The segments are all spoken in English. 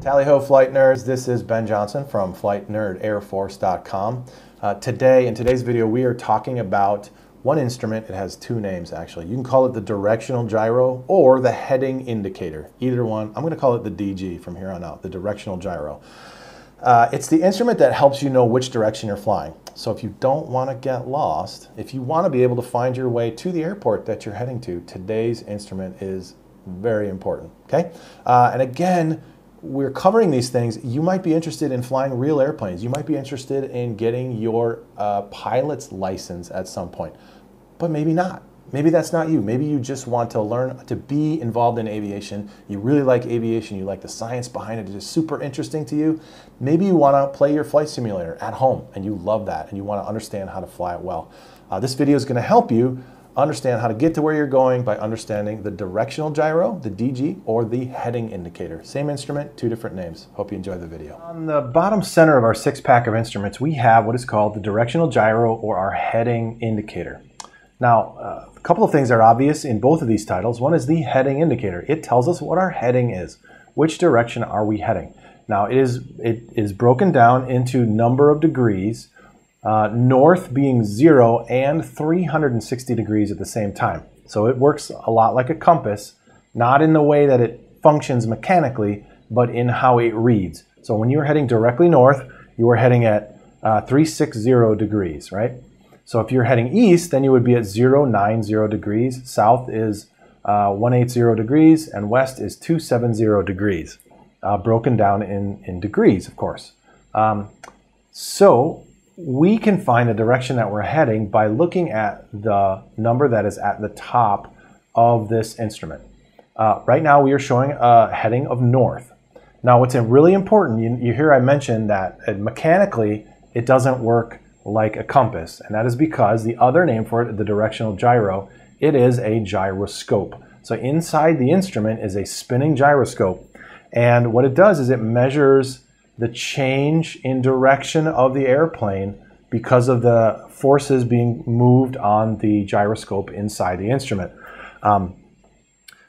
Tally ho, flight nerds. This is Ben Johnson from FlightNerdAirForce.com. Uh, today, in today's video, we are talking about one instrument. It has two names actually. You can call it the directional gyro or the heading indicator. Either one. I'm going to call it the DG from here on out, the directional gyro. Uh, it's the instrument that helps you know which direction you're flying. So if you don't want to get lost, if you want to be able to find your way to the airport that you're heading to, today's instrument is very important. Okay, uh, and again we're covering these things, you might be interested in flying real airplanes. You might be interested in getting your uh, pilot's license at some point, but maybe not. Maybe that's not you. Maybe you just want to learn to be involved in aviation. You really like aviation. You like the science behind it. It is super interesting to you. Maybe you want to play your flight simulator at home and you love that and you want to understand how to fly it well. Uh, this video is going to help you understand how to get to where you're going by understanding the directional gyro, the DG, or the heading indicator. Same instrument, two different names. Hope you enjoy the video. On the bottom center of our six pack of instruments, we have what is called the directional gyro or our heading indicator. Now, uh, a couple of things are obvious in both of these titles. One is the heading indicator. It tells us what our heading is. Which direction are we heading? Now, it is, it is broken down into number of degrees uh, north being zero and 360 degrees at the same time. So it works a lot like a compass, not in the way that it functions mechanically, but in how it reads. So when you're heading directly north, you are heading at uh, 360 degrees, right? So if you're heading east, then you would be at 090 degrees. South is uh, 180 degrees, and west is 270 degrees, uh, broken down in, in degrees, of course. Um, so we can find the direction that we're heading by looking at the number that is at the top of this instrument. Uh, right now we are showing a heading of north. Now what's really important, you, you hear I mentioned that uh, mechanically it doesn't work like a compass, and that is because the other name for it, the directional gyro, it is a gyroscope. So inside the instrument is a spinning gyroscope, and what it does is it measures the change in direction of the airplane because of the forces being moved on the gyroscope inside the instrument. Um,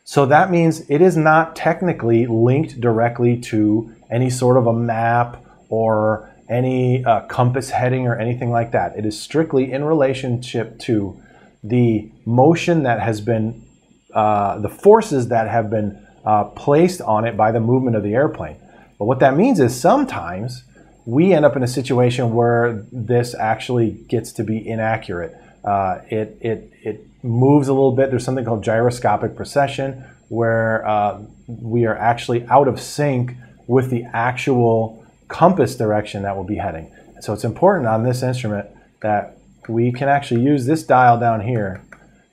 so that means it is not technically linked directly to any sort of a map or any uh, compass heading or anything like that. It is strictly in relationship to the motion that has been, uh, the forces that have been uh, placed on it by the movement of the airplane. But what that means is sometimes we end up in a situation where this actually gets to be inaccurate. Uh, it, it, it moves a little bit. There's something called gyroscopic precession where uh, we are actually out of sync with the actual compass direction that we'll be heading. So it's important on this instrument that we can actually use this dial down here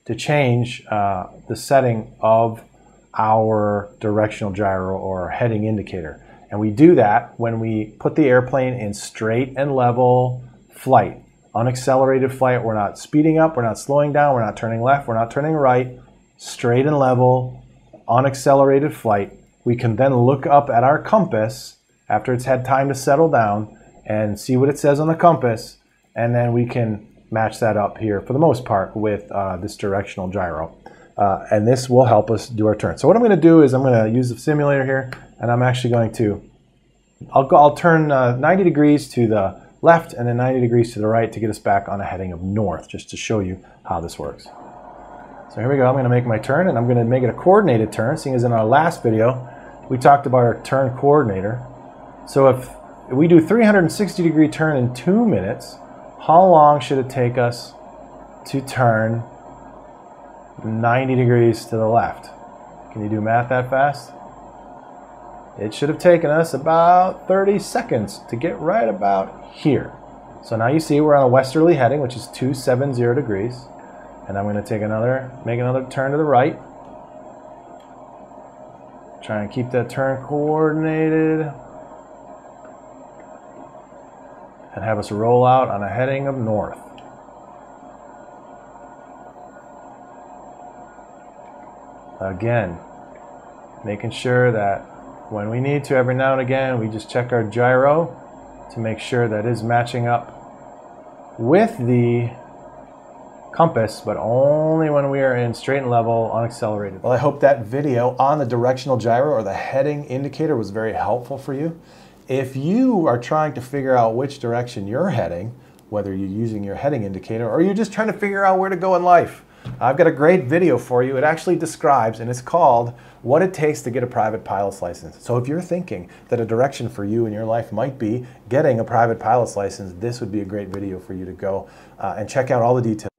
to change uh, the setting of our directional gyro or heading indicator. And we do that when we put the airplane in straight and level flight. Unaccelerated flight, we're not speeding up, we're not slowing down, we're not turning left, we're not turning right. Straight and level, unaccelerated flight. We can then look up at our compass after it's had time to settle down and see what it says on the compass. And then we can match that up here for the most part with uh, this directional gyro. Uh, and this will help us do our turn. So what I'm going to do is I'm going to use the simulator here and I'm actually going to, I'll, go, I'll turn uh, 90 degrees to the left and then 90 degrees to the right to get us back on a heading of north, just to show you how this works. So here we go, I'm gonna make my turn and I'm gonna make it a coordinated turn, seeing as in our last video, we talked about our turn coordinator. So if we do 360 degree turn in two minutes, how long should it take us to turn 90 degrees to the left? Can you do math that fast? It should have taken us about 30 seconds to get right about here. So now you see we're on a westerly heading, which is 270 degrees. And I'm going to take another, make another turn to the right. Try and keep that turn coordinated. And have us roll out on a heading of north. Again, making sure that when we need to, every now and again, we just check our gyro to make sure that is matching up with the compass, but only when we are in straight and level unaccelerated. Well, I hope that video on the directional gyro or the heading indicator was very helpful for you. If you are trying to figure out which direction you're heading, whether you're using your heading indicator or you're just trying to figure out where to go in life, I've got a great video for you. It actually describes, and it's called What It Takes to Get a Private Pilot's License. So if you're thinking that a direction for you in your life might be getting a private pilot's license, this would be a great video for you to go uh, and check out all the details.